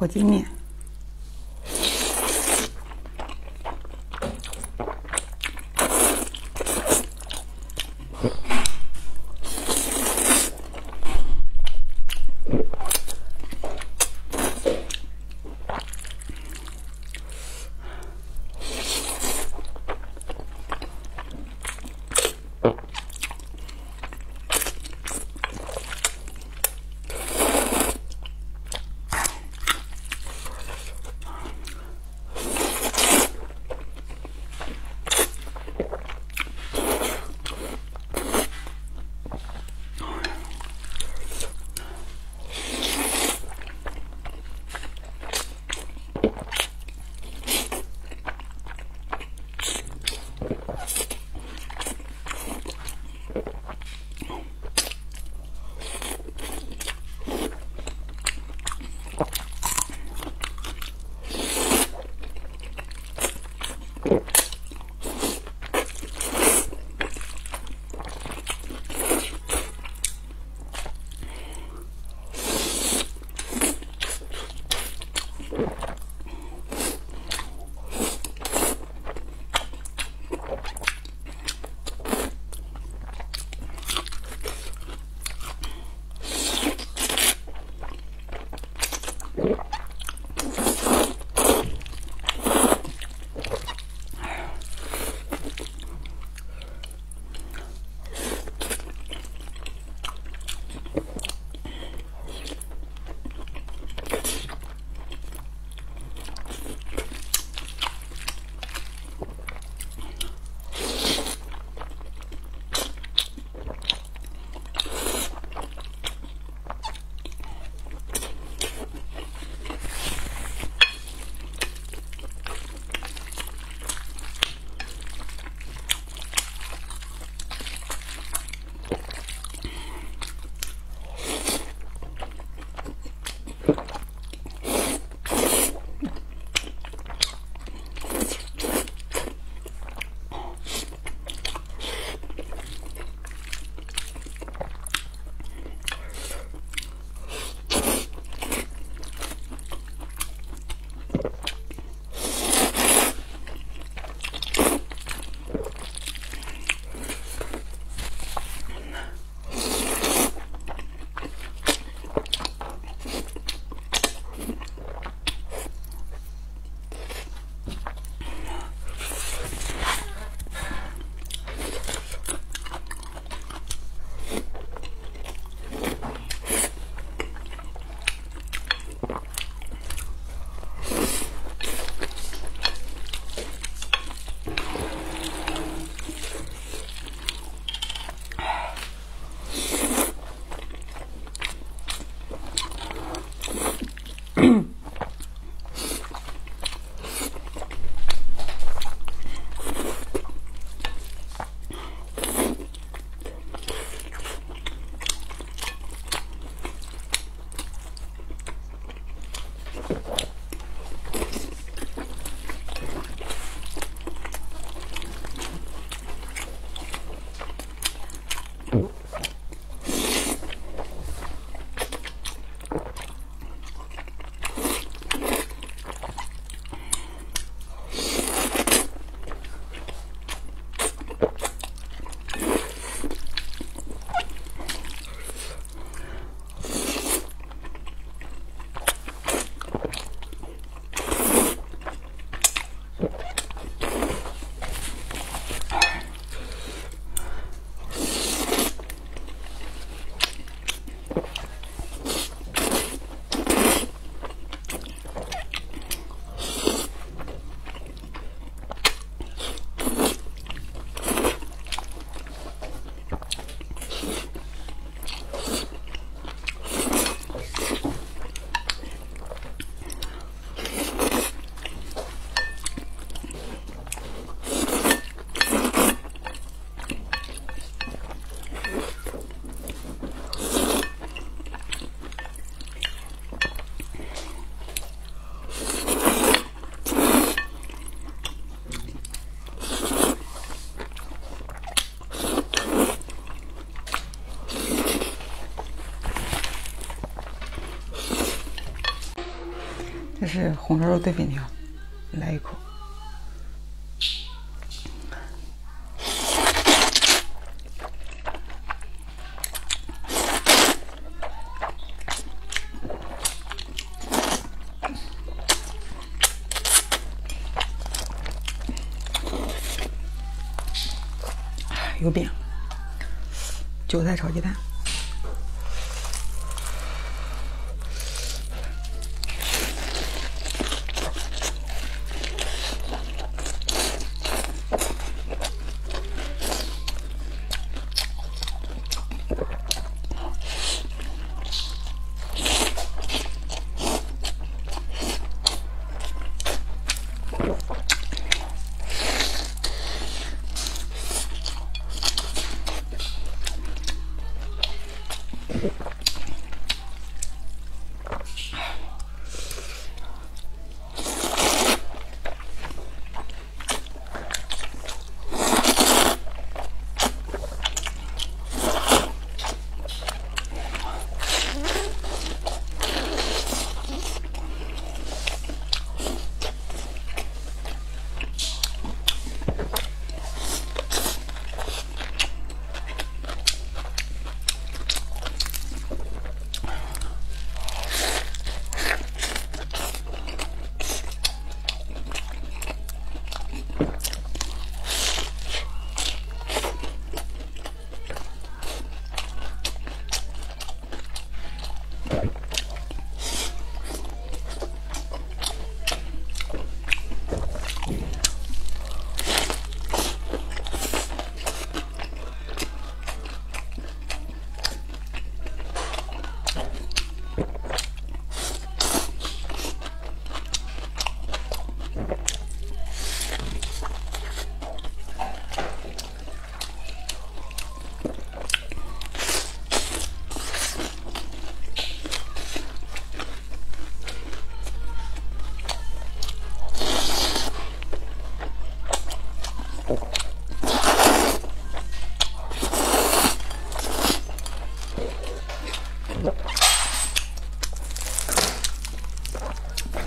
火鸡面。这是红烧肉炖粉条，来一口。有饼，韭菜炒鸡蛋。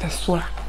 太酥了。